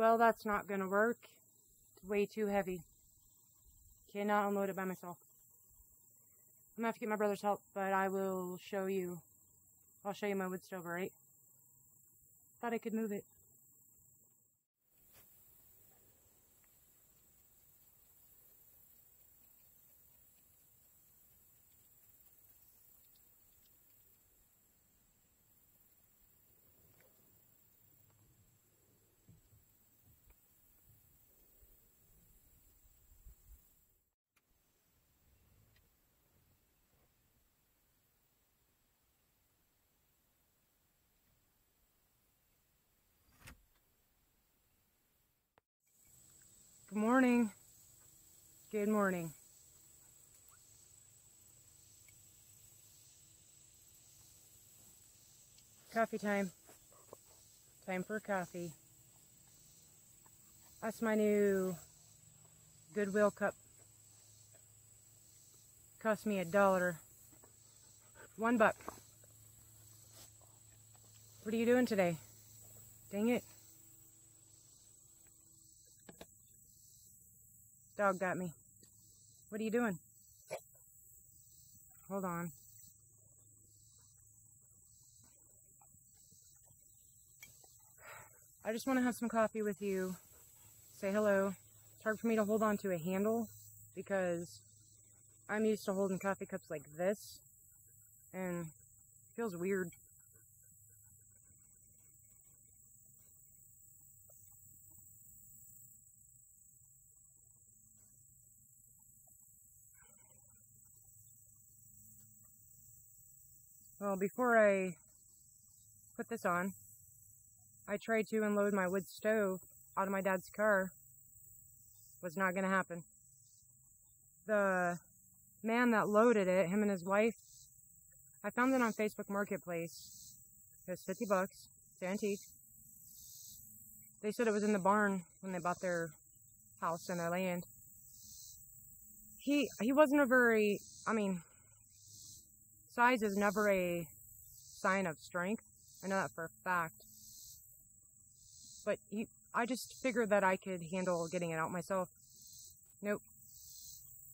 well, that's not gonna work. It's way too heavy. Cannot unload it by myself. I'm gonna have to get my brother's help, but I will show you. I'll show you my wood stove, right? Thought I could move it. Good morning. Good morning. Coffee time. Time for coffee. That's my new Goodwill cup. Cost me a dollar. One buck. What are you doing today? Dang it. Dog got me. What are you doing? Hold on. I just want to have some coffee with you. Say hello. It's hard for me to hold on to a handle because I'm used to holding coffee cups like this and it feels weird. Well, before I put this on, I tried to unload my wood stove out of my dad's car. Was not going to happen. The man that loaded it, him and his wife, I found it on Facebook Marketplace. It was 50 bucks. It's antique. They said it was in the barn when they bought their house and their land. He, he wasn't a very, I mean, size is never a sign of strength. I know that for a fact. But he, I just figured that I could handle getting it out myself. Nope.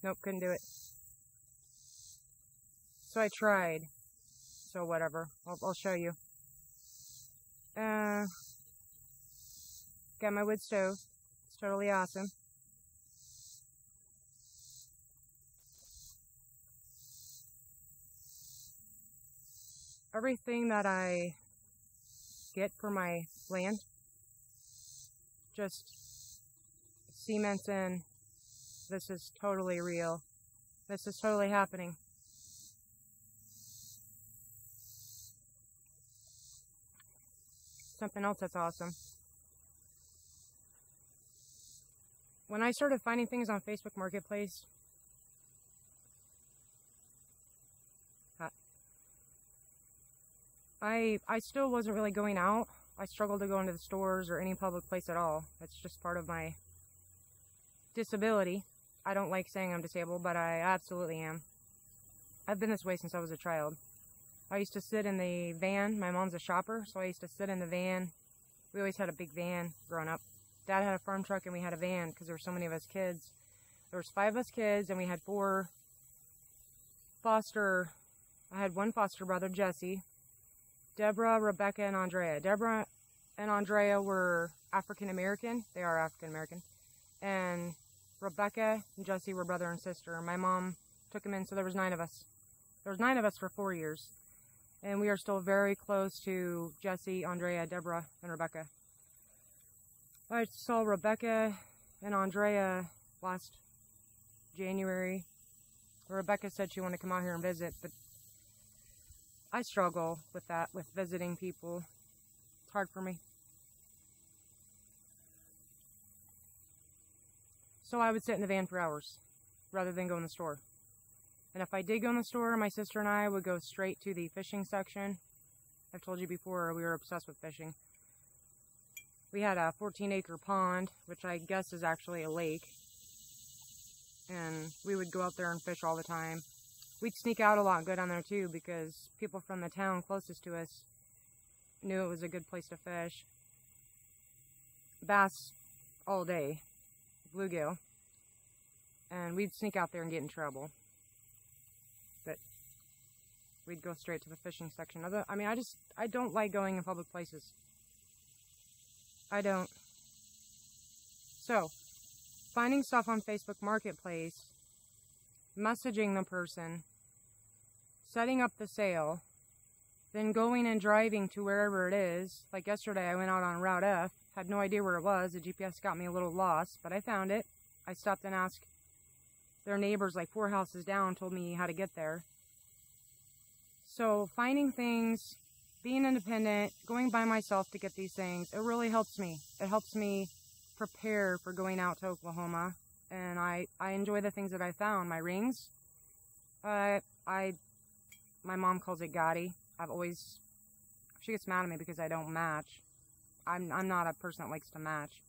Nope, couldn't do it. So I tried. So whatever. I'll, I'll show you. Uh, got my wood stove. It's totally awesome. Everything that I get for my land just cements in this is totally real. This is totally happening. Something else that's awesome. When I started finding things on Facebook Marketplace, I I still wasn't really going out. I struggled to go into the stores or any public place at all. That's just part of my disability. I don't like saying I'm disabled, but I absolutely am. I've been this way since I was a child. I used to sit in the van. My mom's a shopper, so I used to sit in the van. We always had a big van growing up. Dad had a farm truck and we had a van because there were so many of us kids. There was five of us kids and we had four foster, I had one foster brother, Jesse, Deborah, Rebecca, and Andrea. Deborah and Andrea were African American. They are African American. And Rebecca and Jesse were brother and sister. My mom took them in, so there was nine of us. There was nine of us for four years. And we are still very close to Jesse, Andrea, Deborah, and Rebecca. I saw Rebecca and Andrea last January. Rebecca said she wanted to come out here and visit, but I struggle with that, with visiting people. It's hard for me. So I would sit in the van for hours rather than go in the store. And if I did go in the store, my sister and I would go straight to the fishing section. I've told you before, we were obsessed with fishing. We had a 14 acre pond, which I guess is actually a lake. And we would go out there and fish all the time we'd sneak out a lot good on there too because people from the town closest to us knew it was a good place to fish. bass all day, bluegill, and we'd sneak out there and get in trouble. But we'd go straight to the fishing section. Other, I mean, I just, I don't like going in public places. I don't. So, finding stuff on Facebook Marketplace, messaging the person, setting up the sale, then going and driving to wherever it is. Like yesterday, I went out on Route F, had no idea where it was. The GPS got me a little lost, but I found it. I stopped and asked their neighbors, like four houses down, told me how to get there. So finding things, being independent, going by myself to get these things, it really helps me. It helps me prepare for going out to Oklahoma. And I, I enjoy the things that I found. My rings, uh, I, my mom calls it gaudy. I've always, she gets mad at me because I don't match. I'm, I'm not a person that likes to match.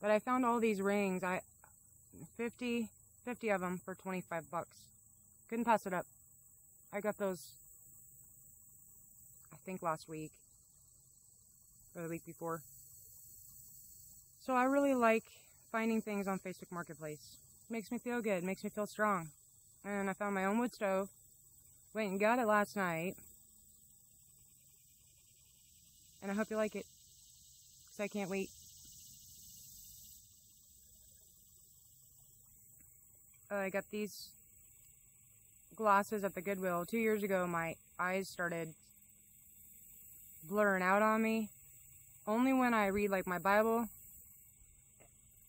But I found all these rings. I, 50, 50 of them for 25 bucks. Couldn't pass it up. I got those, I think last week. Or the week before. So I really like finding things on Facebook Marketplace. Makes me feel good, makes me feel strong. And I found my own wood stove. Went and got it last night. And I hope you like it. Because I can't wait. Uh, I got these glasses at the Goodwill. Two years ago, my eyes started blurring out on me. Only when I read, like, my Bible.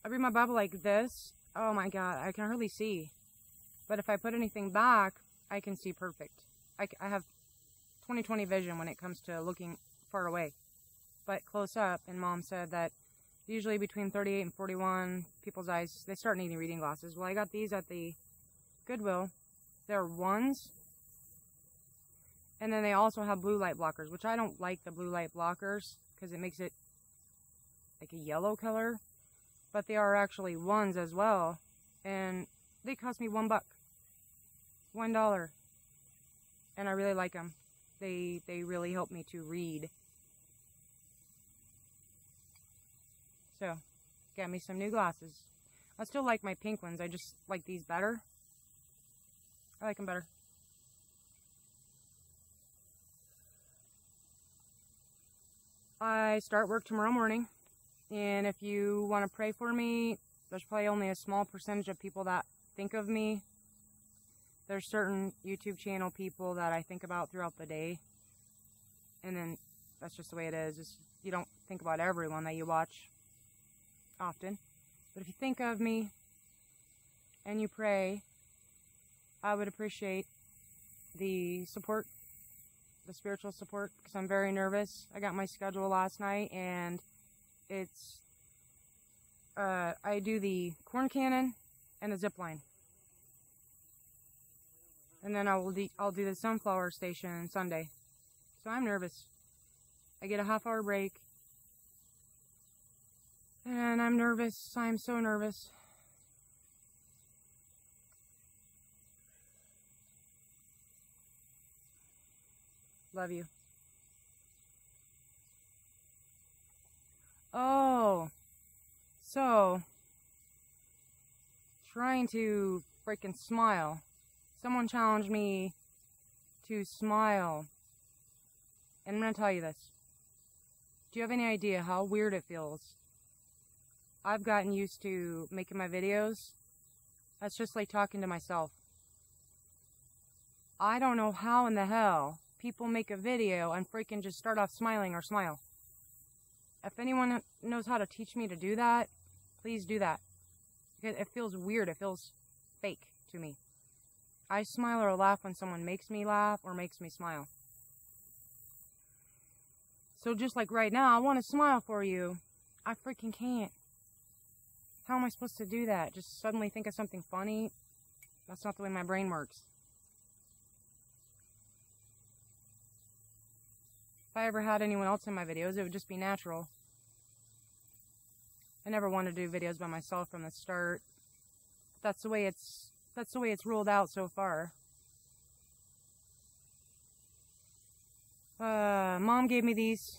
I read my Bible like this. Oh my god, I can hardly see. But if I put anything back, I can see perfect. I, I have 20/20 vision when it comes to looking far away. But close up, and mom said that usually between 38 and 41, people's eyes, they start needing reading glasses. Well, I got these at the Goodwill. They're ones. And then they also have blue light blockers, which I don't like the blue light blockers because it makes it like a yellow color. But they are actually ones as well. And they cost me one buck. One dollar. And I really like them. They, they really help me to read. So, got me some new glasses. I still like my pink ones. I just like these better. I like them better. I start work tomorrow morning. And if you want to pray for me, there's probably only a small percentage of people that think of me. There's certain YouTube channel people that I think about throughout the day. And then that's just the way it is. Just, you don't think about everyone that you watch often. But if you think of me and you pray, I would appreciate the support, the spiritual support, because I'm very nervous. I got my schedule last night and it's, uh, I do the corn cannon and the zip line. And then I will do, I'll do the sunflower station Sunday. So I'm nervous. I get a half hour break and I'm nervous. I'm so nervous. Love you. Oh. So. Trying to freaking smile. Someone challenged me to smile. And I'm going to tell you this. Do you have any idea how weird it feels I've gotten used to making my videos. That's just like talking to myself. I don't know how in the hell people make a video and freaking just start off smiling or smile. If anyone knows how to teach me to do that, please do that. It feels weird. It feels fake to me. I smile or laugh when someone makes me laugh or makes me smile. So just like right now, I want to smile for you. I freaking can't. How am I supposed to do that? Just suddenly think of something funny? That's not the way my brain works. If I ever had anyone else in my videos, it would just be natural. I never wanted to do videos by myself from the start. That's the way it's that's the way it's ruled out so far. Uh, mom gave me these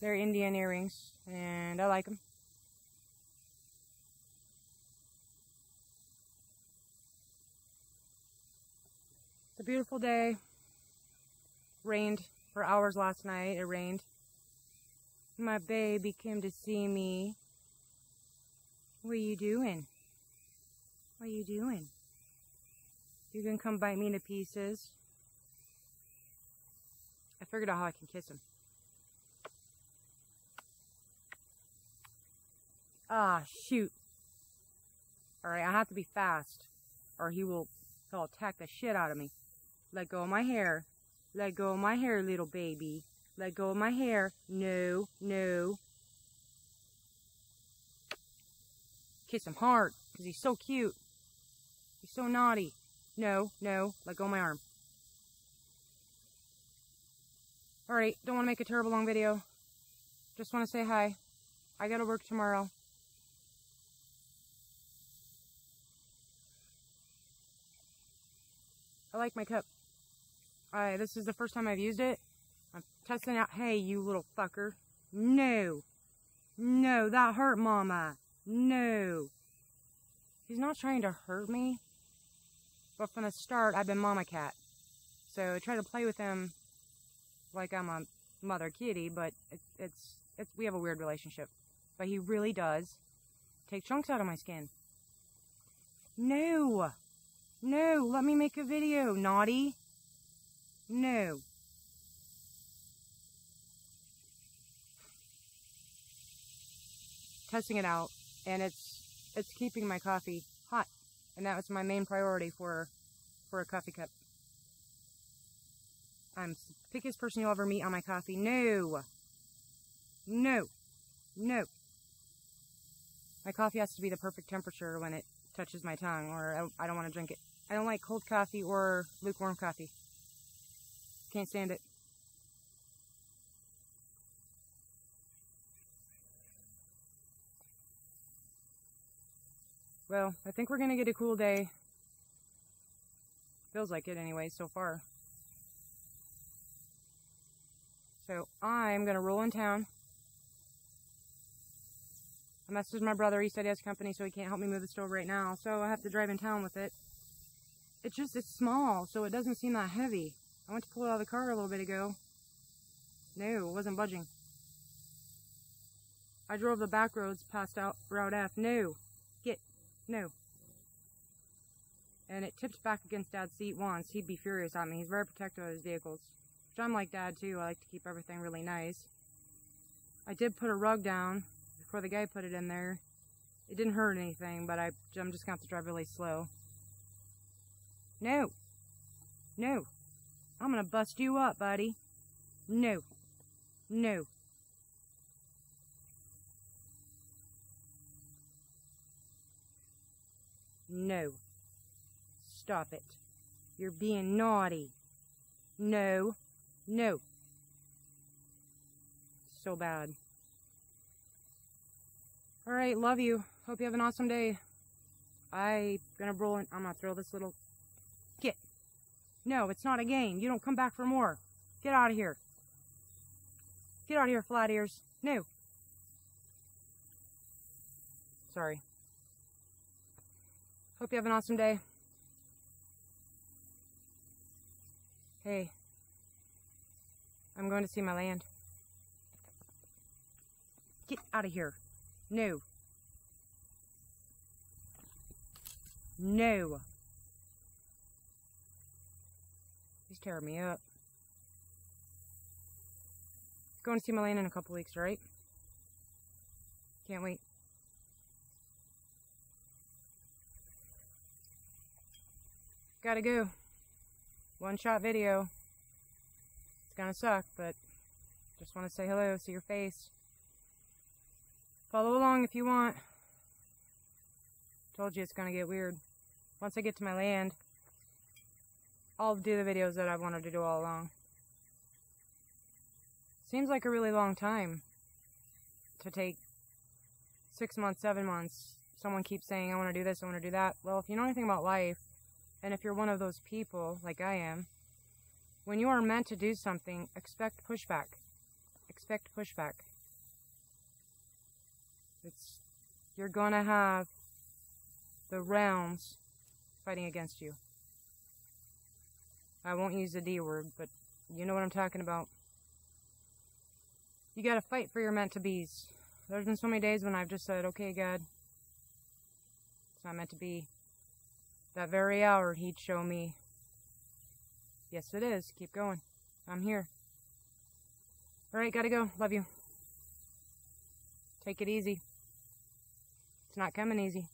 They're Indian earrings, and I like them. It's a beautiful day. Rained for hours last night. It rained. My baby came to see me. What are you doing? What are you doing? You can come bite me to pieces. I figured out how I can kiss him. Ah, shoot. Alright, I have to be fast. Or he will he'll attack the shit out of me. Let go of my hair. Let go of my hair, little baby. Let go of my hair. No, no. Kiss him hard, because he's so cute. He's so naughty. No, no, let go of my arm. Alright, don't want to make a terrible long video. Just want to say hi. I gotta work tomorrow. I like my cup. I, this is the first time I've used it. I'm testing out. Hey, you little fucker. No. No, that hurt Mama. No. He's not trying to hurt me. But from the start, I've been Mama Cat. So I try to play with him like I'm a mother kitty, but it, it's, it's, we have a weird relationship. But he really does take chunks out of my skin. No. No, let me make a video, naughty. No. Testing it out, and it's it's keeping my coffee hot, and that was my main priority for for a coffee cup. I'm the pickiest person you'll ever meet on my coffee. No. No. No. My coffee has to be the perfect temperature when it touches my tongue, or I, I don't want to drink it. I don't like cold coffee or lukewarm coffee. Can't stand it. Well, I think we're going to get a cool day. Feels like it anyway, so far. So, I'm going to roll in town. I messaged my brother. He said he has company, so he can't help me move the stove right now. So, I have to drive in town with it. It's just, it's small, so it doesn't seem that heavy. I went to pull it out of the car a little bit ago. No, it wasn't budging. I drove the back roads past out Route F. No. No. And it tipped back against Dad's seat once. He'd be furious at me. He's very protective of his vehicles. Which I'm like Dad, too. I like to keep everything really nice. I did put a rug down before the guy put it in there. It didn't hurt anything, but I, I'm just going to have to drive really slow. No. No. I'm gonna bust you up, buddy. No. No. No. Stop it. You're being naughty. No. No. So bad. Alright, love you. Hope you have an awesome day. I gonna roll in, I'm gonna throw this little kit. no, it's not a game. You don't come back for more. Get out of here. Get out of here, flat ears. No. Sorry. Hope you have an awesome day. Hey. I'm going to see my land. Get out of here. No. No. He's tearing me up. Going to see my land in a couple weeks, right? Can't wait. Gotta go. One shot video. It's gonna suck, but just want to say hello, see your face. Follow along if you want. Told you it's gonna get weird. Once I get to my land, I'll do the videos that I've wanted to do all along. Seems like a really long time to take six months, seven months. Someone keeps saying, I want to do this, I want to do that. Well, if you know anything about life, and if you're one of those people, like I am, when you are meant to do something, expect pushback. Expect pushback. It's you're gonna have the realms fighting against you. I won't use the D word, but you know what I'm talking about. You gotta fight for your meant to be's. There's been so many days when I've just said, okay, God, it's not meant to be. That very hour, He'd show me, yes, it is. Keep going. I'm here. Alright, gotta go. Love you. Take it easy. It's not coming easy.